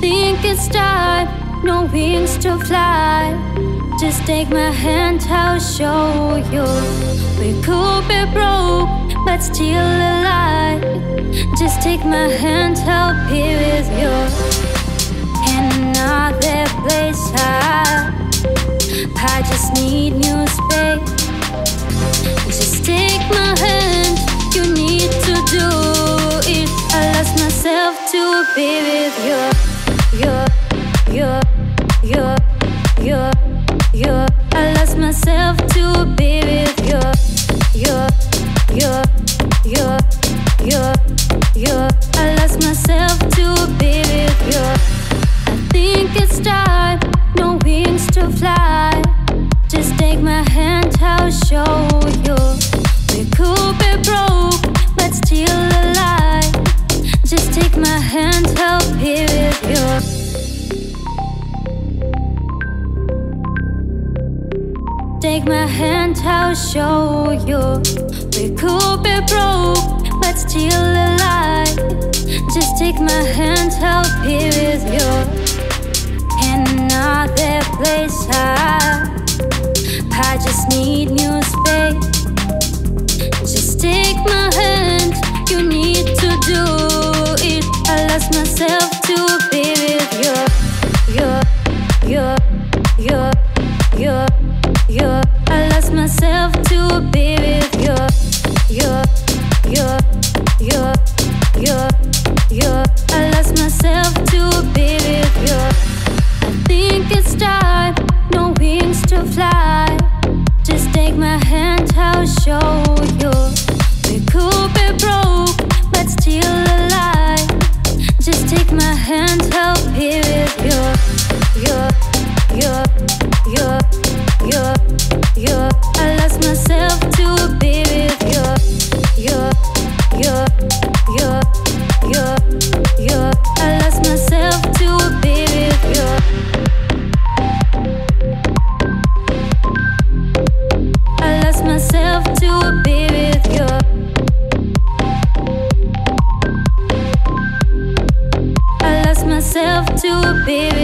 think it's time, no wings to fly. Just take my hand, I'll show you. We could be broke, but still alive. Just take my hand, I'll be with you. Another place, I, I just need new space. Just take my hand, you need to do it. I lost myself to be with you. Just take my hand, I'll show take my hand, I'll show you. We could be broke, but still alive. Just take my hand, I'll you. Hand, I'll myself to be with